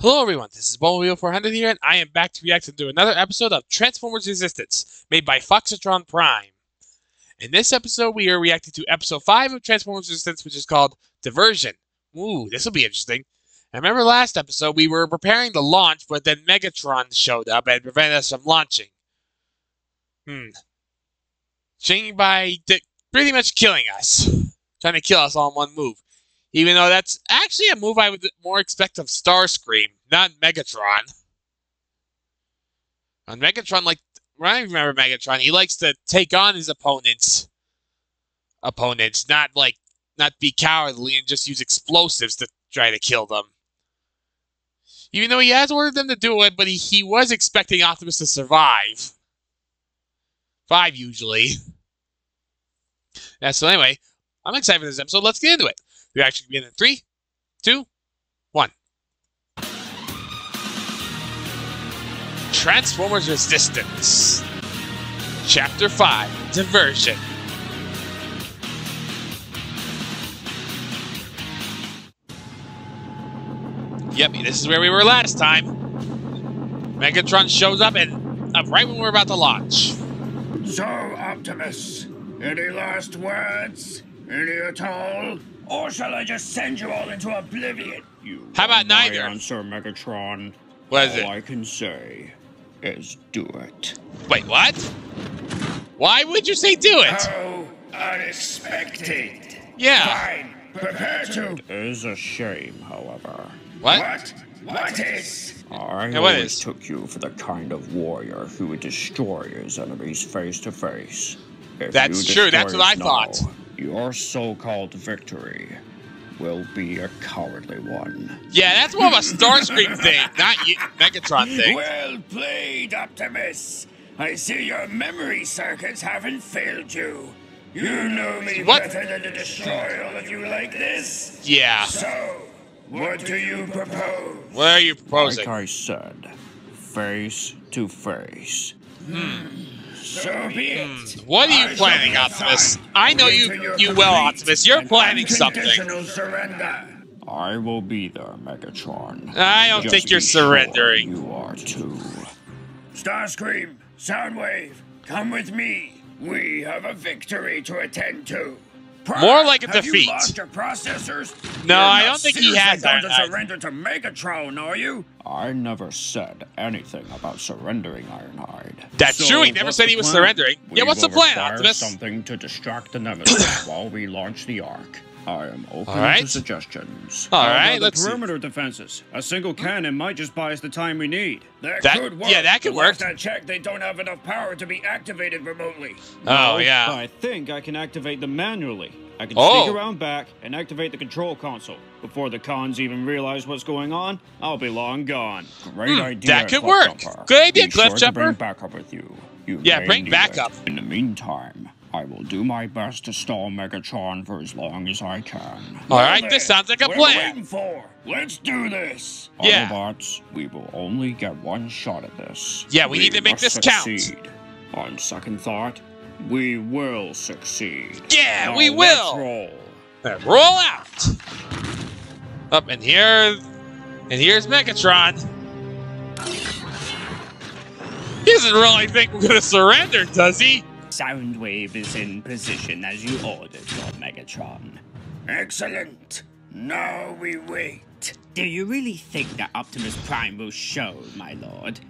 Hello everyone, this is Bumblebee 400 here, and I am back to react to another episode of Transformers Resistance, made by Foxitron Prime. In this episode, we are reacting to episode 5 of Transformers Resistance, which is called Diversion. Ooh, this will be interesting. I remember last episode, we were preparing to launch, but then Megatron showed up and prevented us from launching. Hmm. Changing by pretty much killing us. Trying to kill us all in one move. Even though that's actually a move I would more expect of Starscream, not Megatron. On Megatron, like, I remember Megatron, he likes to take on his opponents. Opponents, not like, not be cowardly and just use explosives to try to kill them. Even though he has ordered them to do it, but he, he was expecting Optimus to survive. Five, usually. Yeah, so anyway, I'm excited for this episode. Let's get into it. We actually begin in three, two, one. Transformers Resistance. Chapter 5 Diversion. Yep, this is where we were last time. Megatron shows up and right when we're about to launch. So, Optimus, any last words? Any at all? Or shall I just send you all into oblivion? You How about neither? answer, Megatron. What is all it? I can say is do it. Wait, what? Why would you say do it? How unexpected. Yeah. Fine. Prepare to. It is a shame, however. What? What? What is? I Yeah, what always is? took you for the kind of warrior who would destroy his enemies face to face. If That's true, that's what I us thought. Your so-called victory will be a cowardly one. Yeah, that's more of a Starscream thing, not you, Megatron thing. Well played, Optimus. I see your memory circuits haven't failed you. You know me What? better than to destroy all of you like this. Yeah. So, what do you propose? What are you proposing? Like I said, face to face. Hmm. So be it. What are you I planning, Optimus? I know you you well, Optimus. You're planning something. surrender. I will be there, Megatron. I don't Just think you're be sure surrendering. You are too. Starscream, Soundwave, come with me. We have a victory to attend to. Prime, More like a have defeat. You lost your processors? No, You're I don't think he seriously has, going to surrender to Megatron, are you? I never said anything about surrendering Ironhide. That's So, true. He never said he was plan? surrendering. We yeah, what's the will plan, require Optimus? Something to distract the Nemesis while we launch the Ark. I am open All right. to suggestions. All How right, let's the see. perimeter defenses. A single cannon might just buy us the time we need. That, That- could work. yeah, that could work. have to check they don't have enough power to be activated remotely. Oh No, yeah. I think I can activate them manually. I can Oh. sneak around back and activate the control console. Before the cons even realize what's going on, I'll be long gone. Great Hmm, idea. that could work. Jumper. Good idea, Be Cliff sure Jumper. To bring backup with you. You Yeah, bring need backup. it. In the meantime, I will do my best to stall Megatron for as long as I can. All right, this sounds like a what are we plan. waiting for? Let's do this. Yeah. Autobots, we will only get one shot at this. Yeah, we need to make this count. On second thought, we will succeed. Yeah, Now we will. roll. Then roll out. Up and here, and here's Megatron. He doesn't really think we're gonna surrender, does he? Soundwave is in position as you ordered, Lord Megatron. Excellent. Now we wait. Do you really think that Optimus Prime will show, my lord?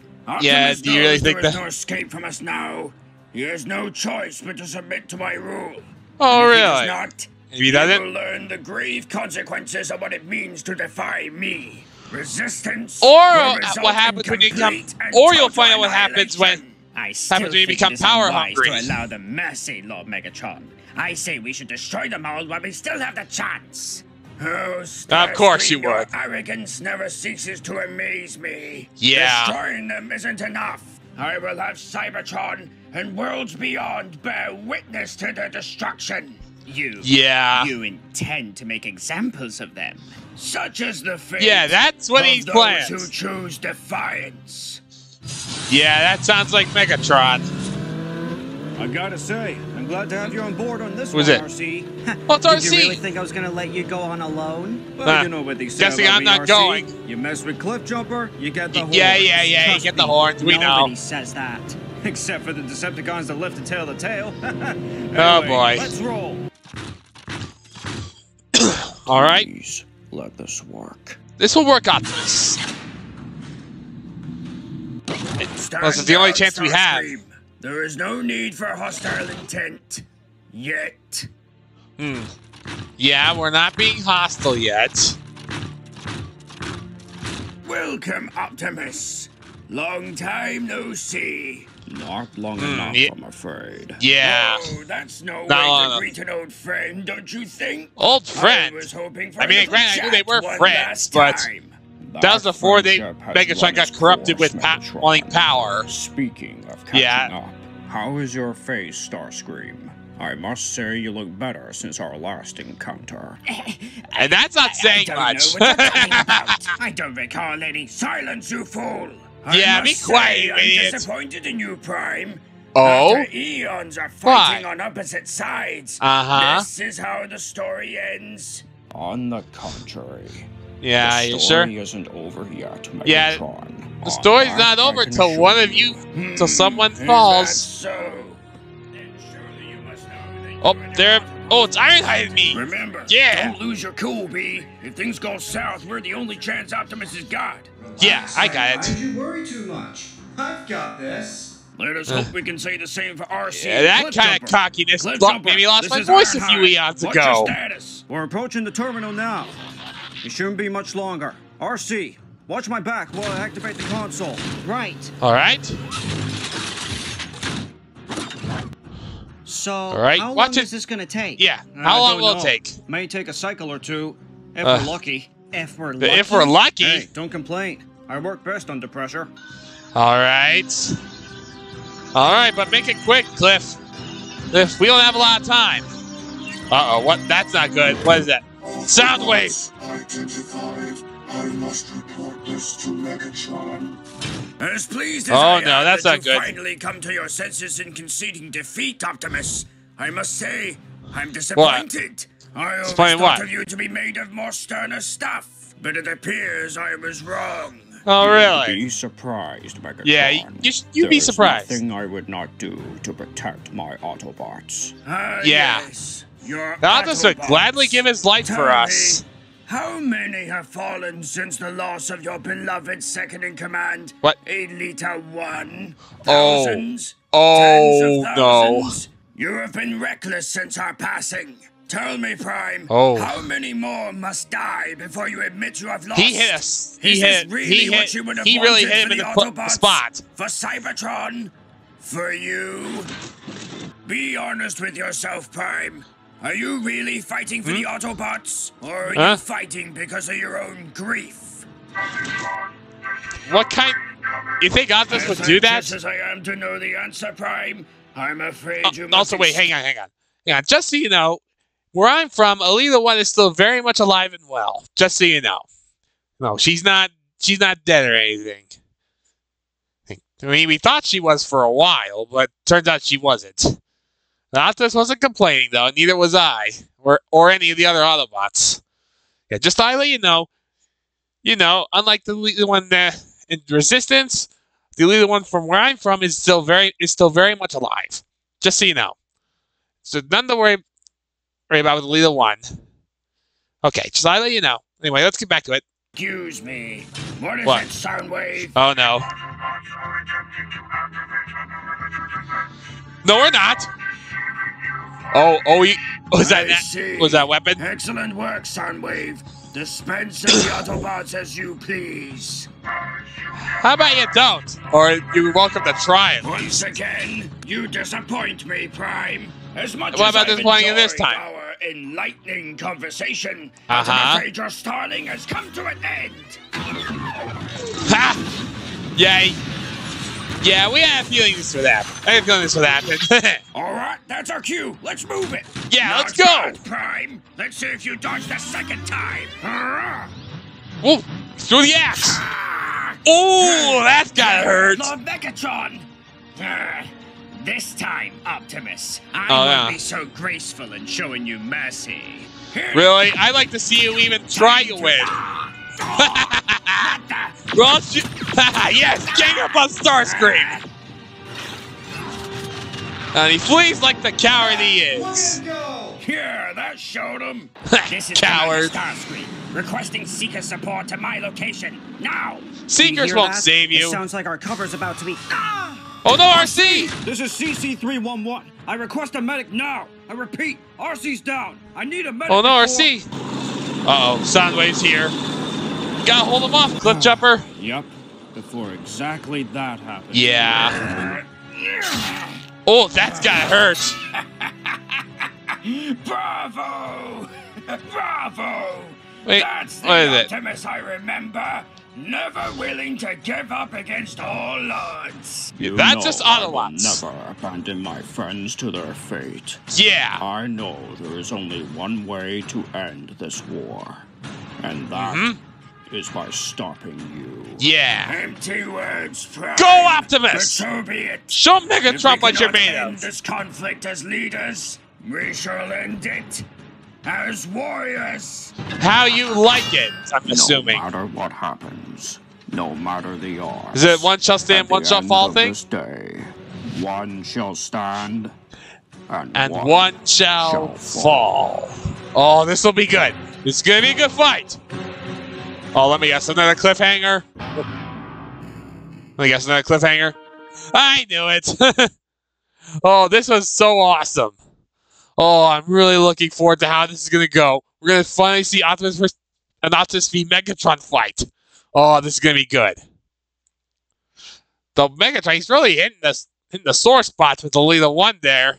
Yeah, do you really knows think there is that- no escape from us now? He has no choice but to submit to my rule. Oh, And if He does really? not. If he He doesn't? will learn the grave consequences of what it means to defy me. Resistance. Or will uh, what happens when you become, complete and or you'll find out what happens when. I still Happens when you become power hungry. to allow them mercy, Lord Megatron. I say we should destroy them all while we still have the chance. Oh, Of course you would. Arrogance never ceases to amaze me. Yeah. Destroying them isn't enough. I will have Cybertron and worlds beyond bear witness to their destruction. You, Yeah. you intend to make examples of them. Such as the fate. Yeah, that's what of he those plans. who choose defiance. Yeah, that sounds like Megatron. I gotta say, I'm glad to have you on board on this Who's one, it? Arcee. Well, it's Did you really think I was gonna let you go on alone? Well, Nah. you know what they say Guessing I'm me, not Arcee. going. You mess with Cliff Jumper, you get the horns. yeah, yeah, yeah, you get the horns, we know. Nobody says that. Except for the Decepticons that lift and tail the tail. Oh, boy. Let's roll. All right, Please, let this work. this will work, Optimus. Stand this is the only chance we have. There is no need for hostile intent. Yet. Hmm. Yeah, we're not being hostile yet. Welcome, Optimus. Long time no see. Not long Hmm, enough, yeah. I'm afraid. Yeah. Oh, that's no Not way enough. to greet an old friend, don't you think? Old friend. I was hoping for I mean, granted, I knew they were friends, but- time. That was before they friendship has Megatron got corrupted with pa- wanting power. Speaking of catching Yeah. up, how is your face, Starscream? I must say you look better since our last encounter. And that's not I saying don't much. know what you're talking about. I don't recall any silence, you fool. I Yeah, be quiet, say I'm idiot. disappointed in you, Prime. Oh? After eons of fighting Why? on opposite sides. Uh-huh. This is how the story ends. On the contrary, yeah, the you story sure? isn't over yet, Megatron. Yeah, On The story's not I over can till assure one of you, Hmm, till someone is falls. so? Then surely you must know that you Oh, there. Oh, it's Ironhide me. Remember, Yeah. don't lose your cool, B. If things go south, we're the only chance Optimus has got. Yeah, I got Why'd it. you worry too much? I've got this. Let us hope we can say the same for Arcee. Yeah, that kind of cockiness Cliff lo- Jumper, made me lost this my voice a few Ironhide. eons What's ago. your status? We're approaching the terminal now. It shouldn't be much longer. Arcee, watch my back while I activate the console. Right. All right. So, All right, how long watch it. is this gonna take? Yeah. I How long don't will it take? May take a cycle or two, if Uh, we're lucky. If we're lucky. If we're lucky. Hey, don't complain. I work best under pressure. All right. All right, but make it quick, Cliff. Cliff, we don't have a lot of time. Uh oh, what? That's not good. What is that? Soundwave. Identified. I must report this to Megatron. As pleased as Oh, I no, am that's that not you good. finally come to your senses in conceding defeat, Optimus, I must say, I'm disappointed. I always Disappointed thought what? of you to be made of more sterner stuff, but it appears I was wrong. Oh, really? You be surprised, Megatron. Yeah, you, you, sh- you'd be There's surprised. nothing I would not do to protect my Autobots. Ah, Yeah. yes, your would gladly give his life Tell for us. me, How many have fallen since the loss of your beloved second in command? What? Elita One? Oh. Thousands? Oh, Tens of no. You have been reckless since our passing. Tell me, Prime. Oh. How many more must die before you admit you have lost? He hit us. He Is hit. really He hit. you would have He really hit him in the, the Autobots? spot. For Cybertron? For you? Be honest with yourself, Prime. Are you really fighting for the Autobots? Or are Hmm? Huh? you fighting because of your own grief? What kind? You think Optimus would do that? as I am to know the answer, Prime, I'm afraid Oh, you also, wait, hang on, hang on, hang on. Just so you know, where I'm from, Elita One is still very much alive and well. Just so you know, no, she's not. She's not dead or anything. I mean, we thought she was for a while, but turns out she wasn't. Optimus wasn't complaining though, neither was I, or or any of the other Autobots. Yeah, just I'd let you know. You know, unlike the Elita one uh, in Resistance, the Elita one from where I'm from is still very is still very much alive. Just so you know. So none to worry, worry about with Elita one. Okay, just I let you know. Anyway, let's get back to it. Excuse me. What is What? it, Soundwave? Oh no. No, we're not. Oh, oh, you, was that I that? see. Was that weapon? Excellent work, Soundwave. Dispense of the Autobots as you please. How about you don't? Or you're welcome to try it. Once again, you disappoint me, Prime. As much What as about I've you this time? Our enlightening conversation. Uh-huh. I'm afraid your stalling has come to an end. Ha! Yay. Yeah, we have feelings for that. I have feelings for that. All right, that's our cue. Let's move it. Yeah, Not let's go. Prime. Let's see if you dodge the second time. Hurrah! Whoa! Through the axe! Ah! Oh, that's gotta hurt! Lord Megatron! Ah, This time, Optimus, I Oh, won't yeah. be so graceful in showing you mercy. Really? I'd like to see you even try to win. Well, yes, gang up on Starscream. And he flees like the coward he is. Way! Here, that showed him. This is Coward. Starscream, requesting seeker support to my location now. Seekers won't that? save It you. sounds like our cover's about to be. Oh no, Arcee! This is CC311. I request a medic now. I repeat, Arcee's down. I need a medic. Oh no, before- Arcee! Uh oh, Soundwave's here. Gotta hold him off, Cliff Jumper. Yep. Before exactly that happened. Yeah. Oh, that's gotta hurt. Bravo! Bravo! Wait, That's the what is it? Optimus I remember. Never willing to give up against all odds. You That's just I will Autobots. never abandon my friends to their fate. Yeah. I know there is only one way to end this war, and that mm-hmm. Is by stopping you. Yeah. Empty words, Prime. Go, Optimus! But so be it. Show If we Megatron what you're made of. this conflict as leaders, we shall end it as warriors. How you like it, I'm assuming. No matter what happens, no matter the odds. Is it one shall stand, one shall fall of thing? This day, one shall stand, and, And one, one shall shall fall. Oh, this will be good. It's gonna be a good fight. Oh, let me guess, another cliffhanger. Let me guess, another cliffhanger. I knew it. oh, this was so awesome. Oh, I'm really looking forward to how this is gonna go. We're gonna finally see Optimus vs. an Optimus v Megatron fight. Oh, this is gonna be good. The Megatron, he's really hitting the hitting the sore spots with the Elita one there.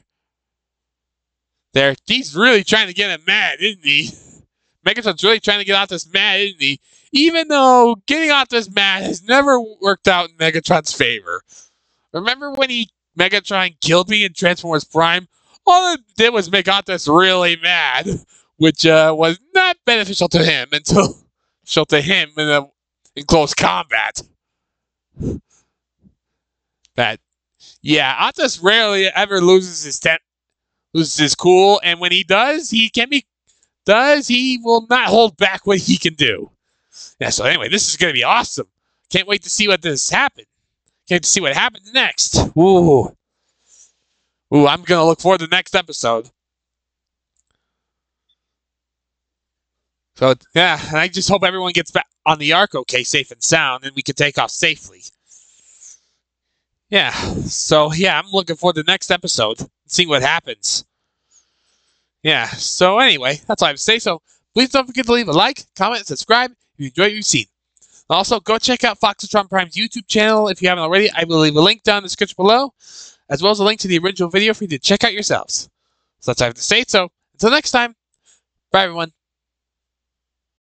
There, he's really trying to get him mad, isn't he? Megatron's really trying to get Optimus mad, isn't he? Even though getting Optimus mad has never worked out in Megatron's favor. Remember when he Megatron killed me in Transformers Prime? All it did was make Optimus really mad, which uh, was not beneficial to him until beneficial to him in, a, in close combat. That, yeah, Optimus rarely ever loses his temp, loses his cool, and when he does, he can be does he will not hold back what he can do. Yeah. So anyway, this is gonna be awesome. Can't wait to see what this happen. Can't to see what happens next. Ooh. Ooh, I'm gonna look forward to the next episode. So yeah, and I just hope everyone gets back on the ark okay, safe and sound, and we can take off safely. Yeah. So yeah, I'm looking forward to the next episode, and seeing what happens. Yeah. So anyway, that's all I have to say. So please don't forget to leave a like, comment, subscribe you enjoy what you've seen. Also, go check out Foxitron Prime's YouTube channel if you haven't already. I will leave a link down in the description below, as well as a link to the original video for you to check out yourselves. So that's all I have to say. So until next time, bye everyone.